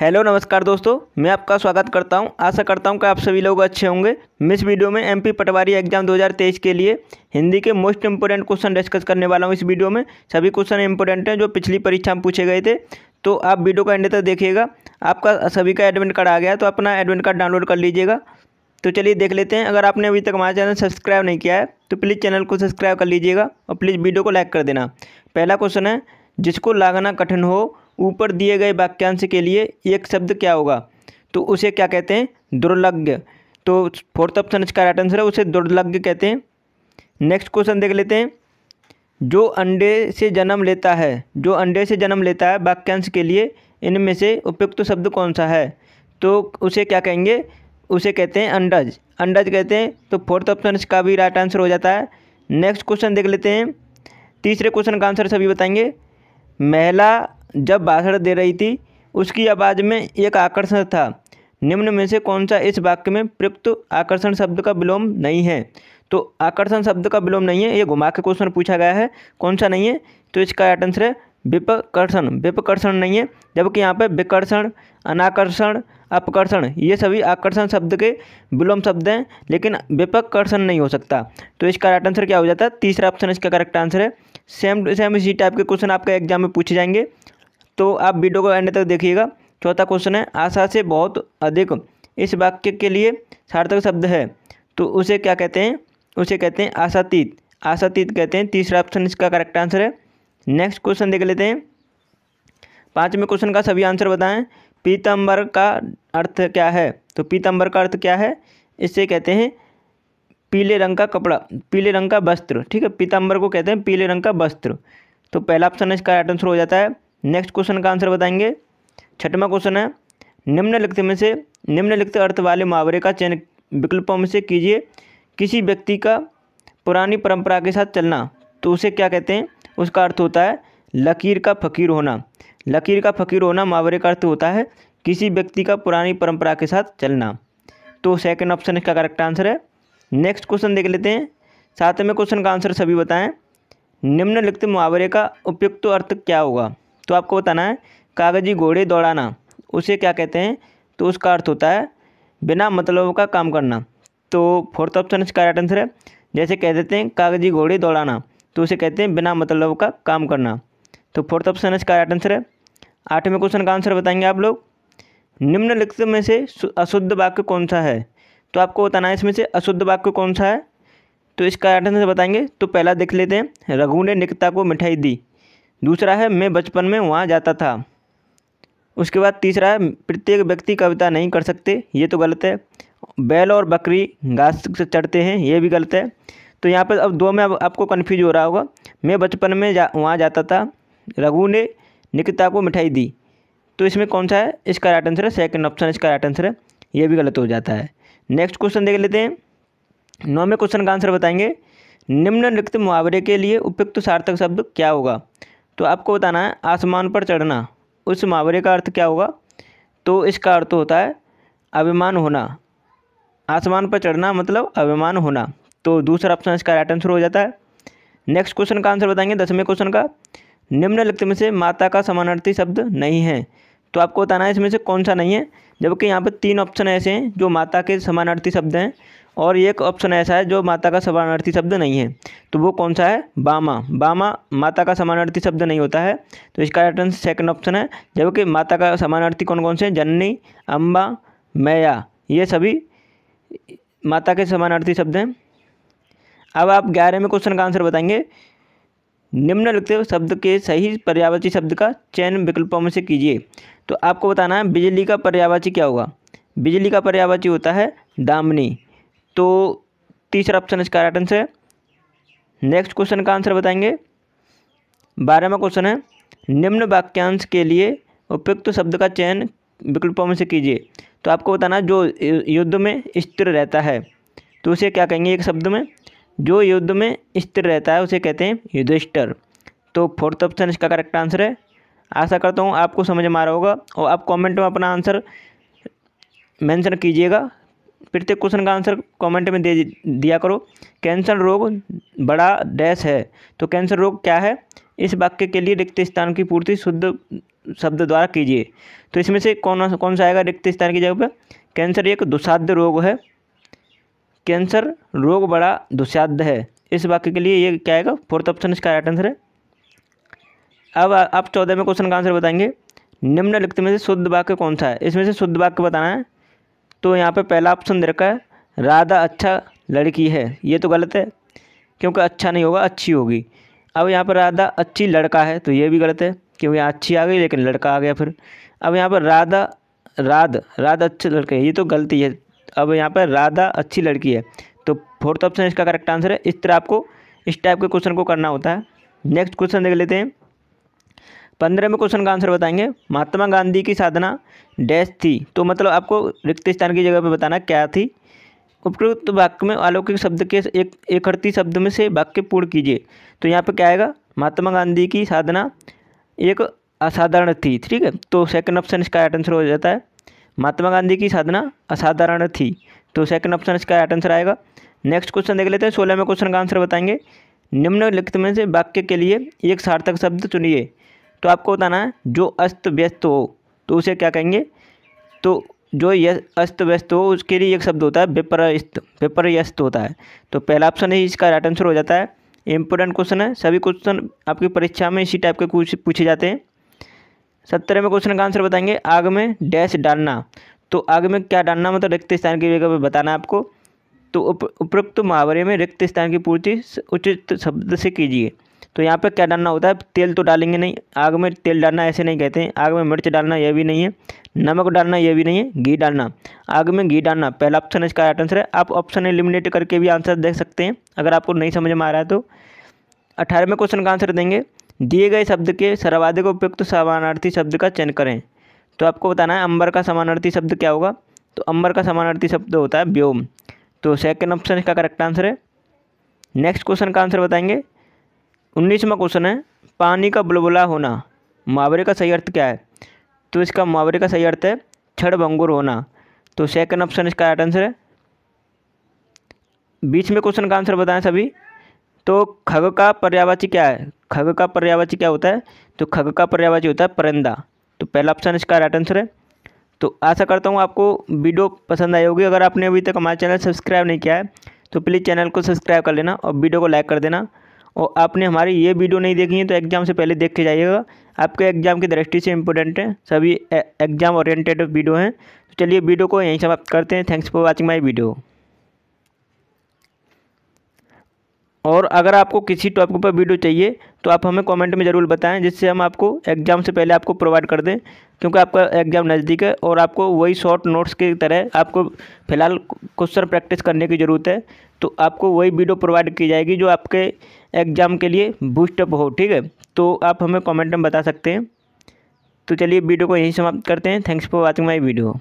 Hello, नमस्कार दोस्तों, मैं आपका स्वागत करता हूँ। आशा करता हूँ कि आप सभी लोग अच्छे होंगे। इस वीडियो में एमपी पटवारी एग्ज़ाम 2023 के लिए हिंदी के मोस्ट इंपोर्टेंट क्वेश्चन डिस्कस करने वाला हूँ। इस वीडियो में सभी क्वेश्चन इंपोर्टेंट हैं जो पिछली परीक्षा में पूछे गए थे। तो आप वीडियो का एंड तक देखिएगा। आपका सभी का एडमिट कार्ड आ गया तो अपना एडमिट कार्ड डाउनलोड कर लीजिएगा। तो चलिए देख लेते हैं। अगर आपने अभी तक हमारा चैनल सब्सक्राइब नहीं किया है तो प्लीज़ चैनल को सब्सक्राइब कर लीजिएगा और प्लीज़ वीडियो को लाइक कर देना। पहला क्वेश्चन है, जिसको लागना कठिन हो ऊपर दिए गए वाक्यांश के लिए एक शब्द क्या होगा? तो उसे क्या कहते हैं? दुर्लग्य। तो फोर्थ ऑप्शन इसका राइट आंसर है, उसे दुर्लग्य कहते हैं। नेक्स्ट क्वेश्चन देख लेते हैं। जो अंडे से जन्म लेता है, जो अंडे से जन्म लेता है वाक्यांश के लिए, इनमें से उपयुक्त शब्द कौन सा है? तो उसे क्या कहेंगे? उसे कहते हैं अंडज। अंडज कहते हैं तो फोर्थ ऑप्शन इसका भी राइट आंसर हो जाता है। नेक्स्ट क्वेश्चन देख लेते हैं। तीसरे क्वेश्चन का आंसर सभी बताएँगे। महिला जब भाषण दे रही थी, उसकी आवाज़ में एक आकर्षण था। निम्न में से कौन सा इस वाक्य में प्रयुक्त आकर्षण शब्द का विलोम नहीं है? तो आकर्षण शब्द का विलोम नहीं है, ये घुमा के क्वेश्चन पूछा गया है। कौन सा नहीं है? तो इसका राइट आंसर है विपकर्षण। विपकर्षण नहीं है, जबकि यहाँ पे विकर्षण, अनाकर्षण, अपकर्षण, ये सभी आकर्षण शब्द के विलोम शब्द हैं, लेकिन विपकर्षण नहीं हो सकता। तो इसका राइट आंसर क्या हो जाता है? तीसरा ऑप्शन इसका करेक्ट आंसर है। सेम सेम इसी टाइप के क्वेश्चन आपका एग्ज़ाम में पूछे जाएँगे। तो आप वीडियो को एंड तक देखिएगा। चौथा क्वेश्चन है, आशा से बहुत अधिक इस वाक्य के लिए सार्थक शब्द है। तो उसे क्या कहते हैं? उसे कहते हैं आशातीत। आशातीत कहते हैं, तीसरा ऑप्शन इसका करेक्ट आंसर है। नेक्स्ट क्वेश्चन देख लेते हैं। पाँचवें क्वेश्चन का सभी आंसर बताएँ। पीतम्बर का अर्थ क्या है? तो पीतम्बर का अर्थ क्या है? इसे कहते हैं पीले रंग का कपड़ा, पीले रंग का वस्त्र। ठीक है पीतम्बर को कहते हैं पीले रंग का वस्त्र। तो पहला ऑप्शन इसका राइट आंसर हो जाता है। नेक्स्ट क्वेश्चन का आंसर बताएँगे। छठवां क्वेश्चन है निम्नलिखित में से निम्नलिखित अर्थ वाले मुहावरे का चयन विकल्पों में से कीजिए। किसी व्यक्ति का पुरानी परंपरा के साथ चलना तो उसे क्या कहते हैं? उसका अर्थ होता है, लकीर का फ़कीर होना। लकीर का फ़कीर होना मुहावरे का अर्थ होता है, किसी व्यक्ति का पुरानी परंपरा के साथ चलना। तो सेकंड ऑप्शन इसका करेक्ट आंसर है। नेक्स्ट क्वेश्चन देख लेते हैं। सातवें क्वेश्चन का आंसर सभी बताएँ। निम्नलिखित मुहावरे का उपयुक्त अर्थ क्या होगा? तो आपको बताना है, कागज़ी घोड़े दौड़ाना, उसे क्या कहते हैं? तो उसका अर्थ होता है, बिना मतलब का काम करना। तो फोर्थ ऑप्शन इसका राइट आंसर है, जैसे कह देते हैं, कागज़ी घोड़े दौड़ाना तो उसे कहते हैं, बिना मतलब का काम करना। तो फोर्थ ऑप्शन इसका राइट आंसर है। आठवें क्वेश्चन का आंसर बताएँगे आप लोग। निम्नलिखित में से अशुद्ध वाक्य कौन सा है? तो आपको बताना है इसमें से, अशुद्ध वाक्य कौन सा है? तो इसका राइट आंसर बताएँगे। तो पहला देख लेते हैं रघु ने निकिता को मिठाई दी। दूसरा है, मैं बचपन में वहाँ जाता था। उसके बाद तीसरा है, प्रत्येक व्यक्ति कविता नहीं कर सकते, ये तो गलत है। बैल और बकरी घास से चढ़ते हैं, ये भी गलत है। तो यहाँ पर अब दो में अब आपको कन्फ्यूज़ हो रहा होगा। मैं बचपन में जा, वहाँ जाता था, रघु ने निकिता को मिठाई दी। तो इसमें कौन सा है? इसका राइट आंसर है सेकंड ऑप्शन इसका राइट आंसर है, ये भी गलत हो जाता है। नेक्स्ट क्वेश्चन देख लेते हैं। नौवें क्वेश्चन का आंसर बताएँगे। निम्नलिखित मुहावरे के लिए उपयुक्त सार्थक शब्द क्या होगा? तो आपको बताना है, आसमान पर चढ़ना, उस मुहावरे का अर्थ क्या होगा? तो इसका अर्थ होता है, अभिमान होना। आसमान पर चढ़ना मतलब अभिमान होना। तो दूसरा ऑप्शन इसका राइट आंसर हो जाता है। नेक्स्ट क्वेश्चन का आंसर बताएँगे, दसवें क्वेश्चन का। निम्नलिखित में से माता का समानार्थी शब्द नहीं है। तो आपको बताना है, इसमें से कौन सा नहीं है? जबकि यहाँ पर तीन ऑप्शन ऐसे हैं, जो माता के समानार्थी शब्द हैं। और एक ऑप्शन ऐसा है जो माता का समानार्थी शब्द नहीं है। तो वो कौन सा है? बामा। बामा, माता का समानार्थी शब्द नहीं होता है। तो इसका आंसर सेकंड ऑप्शन है, जबकि माता का समानार्थी कौन कौन से हैं? जननी अम्बा मैया। ये सभी माता के समानार्थी शब्द हैं। अब आप ग्यारहवें क्वेश्चन का आंसर बताएँगे। निम्नलिखित शब्द के सही पर्यावाची शब्द का चयन विकल्पों में से कीजिए। तो आपको बताना है, बिजली का पर्यावाची क्या होगा? बिजली का पर्यावाची होता है, दामनी। तो तीसरा ऑप्शन इसका राइट आंसर है। नेक्स्ट क्वेश्चन का आंसर बताएँगे। बारहवा क्वेश्चन है, निम्न वाक्यांश के लिए उपयुक्त तो शब्द का चयन विकल्पों में से कीजिए। तो आपको बताना जो युद्ध में स्थिर रहता है तो उसे क्या कहेंगे एक शब्द में? जो युद्ध में स्थिर रहता है, उसे कहते हैं युधिष्ठर। तो फोर्थ ऑप्शन इसका करेक्ट आंसर है। आशा करता हूँ आपको समझ में आ रहा होगा और आप कमेंट में अपना आंसर मेंशन कीजिएगा। प्रत्येक क्वेश्चन का आंसर कमेंट में दे दिया करो। कैंसर रोग बड़ा डैश है। तो कैंसर रोग क्या है? इस वाक्य के लिए रिक्त स्थान की पूर्ति शुद्ध शब्द द्वारा कीजिए। तो इसमें से कौन कौन सा आएगा रिक्त स्थान की जगह पर कैंसर एक दुसाध्य रोग है। कैंसर रोग बड़ा दुसाध्य है। इस वाक्य के लिए ये क्या आएगा? फोर्थ ऑप्शन इसका राइट आंसर है। अब आप चौदह में क्वेश्चन का आंसर बताएँगे। निम्नलिखित में से शुद्ध वाक्य कौन सा है? इसमें से शुद्ध वाक्य बताना है। तो यहाँ पे पहला ऑप्शन दे रखा है, राधा अच्छा लड़की है। ये तो गलत है, क्योंकि अच्छा नहीं होगा, अच्छी होगी। अब यहाँ पर राधा अच्छी लड़का है तो ये भी गलत है क्योंकि यहाँ अच्छी आ गई, लेकिन लड़का आ गया फिर। अब यहाँ पर राधा, राध, राधा अच्छे लड़के ये तो गलती है। अब यहाँ पर राधा अच्छी लड़की है तो फोर्थ ऑप्शन इसका करेक्ट आंसर है। इस तरह आपको इस टाइप के क्वेश्चन को करना होता है। नेक्स्ट क्वेश्चन देख लेते हैं। पंद्रह में क्वेश्चन का आंसर बताएँगे। महात्मा गांधी की साधना डैश थी। तो मतलब आपको रिक्त स्थान की जगह पे बताना क्या थी। उपयुक्त वाक्य में अलौकिक शब्द के एक अर्थी शब्द में से वाक्य पूर्ण कीजिए। तो यहाँ पे क्या आएगा? महात्मा गांधी की साधना एक असाधारण थी, ठीक है? तो सेकंड ऑप्शन इसका राइट आंसर हो जाता है। महात्मा गांधी की साधना असाधारण थी। तो सेकंड ऑप्शन इसका राइट आंसर आएगा। नेक्स्ट क्वेश्चन देख लेते हैं। सोलह में क्वेश्चन का आंसर बताएँगे। निम्नलिखित में से वाक्य के लिए एक सार्थक शब्द चुनिए। तो आपको बताना है जो अस्त व्यस्त हो तो उसे क्या कहेंगे? तो जो अस्त व्यस्त हो उसके लिए एक शब्द होता है विपर्यस्त विपर्यस्त होता है। तो पहला ऑप्शन ही इसका राइट आंसर हो जाता है। इंपॉर्टेंट क्वेश्चन है सभी क्वेश्चन आपकी परीक्षा में इसी टाइप के पूछे जाते हैं। सत्तर में क्वेश्चन का आंसर बताएँगे आग में डैश डालना। तो आग में क्या डालना मतलब रिक्त स्थान की जगह पर बताना आपको। तो उप, उपरोक्त मुहावरे में रिक्त स्थान की पूर्ति उचित शब्द से कीजिए। तो यहाँ पे क्या डालना होता है? तेल तो डालेंगे नहीं। आग में तेल डालना ऐसे नहीं कहते हैं। आग में मिर्च डालना यह भी नहीं है। नमक डालना यह भी नहीं है। घी डालना। आग में घी डालना। पहला ऑप्शन इसका राइट आंसर है। आप ऑप्शन एलिमिनेट करके भी आंसर देख सकते हैं। अगर आपको नहीं समझ में आ रहा है तो। अठारहवें क्वेश्चन का आंसर देंगे। दिए गए शब्द के सर्वाधिक उपयुक्त समानार्थी शब्द का चयन करें। तो आपको बताना है, अंबर का समानार्थी शब्द क्या होगा? तो अंबर का समानार्थी शब्द होता है व्योम। तो सेकेंड ऑप्शन इसका करेक्ट आंसर है। नेक्स्ट क्वेश्चन का आंसर बताएँगे। उन्नीसवा क्वेश्चन है, पानी का बुलबुला होना। मुहावरे का सही अर्थ क्या है? तो इसका मुहावरे का सही अर्थ है, छड़ भंगुर होना। तो सेकंड ऑप्शन इसका राइट आंसर है। बीच में क्वेश्चन का आंसर बताएँ सभी। तो खग का पर्यावाची क्या है? खग का पर्यावाची क्या होता है? तो खग का पर्यावाची होता है परिंदा। तो पहला ऑप्शन इसका राइट आंसर है। तो आशा करता हूँ आपको वीडियो पसंद आई होगी। अगर आपने अभी तक हमारे चैनल सब्सक्राइब नहीं किया है तो प्लीज़ चैनल को सब्सक्राइब कर लेना और वीडियो को लाइक कर देना। और आपने हमारी ये वीडियो नहीं देखी है तो एग्ज़ाम से पहले देख के जाइएगा। आपके एग्ज़ाम की दृष्टि से इंपॉर्टेंट है, सभी एग्ज़ाम ओरिएंटेड वीडियो हैं। तो चलिए वीडियो को यहीं समाप्त करते हैं। Thanks for watching my video और अगर आपको किसी टॉपिक पर वीडियो चाहिए तो आप हमें कमेंट में ज़रूर बताएँ, जिससे हम आपको एग्ज़ाम से पहले आपको प्रोवाइड कर दें। क्योंकि आपका एग्ज़ाम नज़दीक है और आपको वही शॉर्ट नोट्स की तरह आपको फ़िलहाल क्वेश्चन प्रैक्टिस करने की ज़रूरत है तो आपको वही वीडियो प्रोवाइड की जाएगी जो आपके एग्ज़ाम के लिए बूस्टअप हो, ठीक है? तो आप हमें कॉमेंट में बता सकते हैं। तो चलिए वीडियो को यहीं समाप्त करते हैं। Thanks for watching my video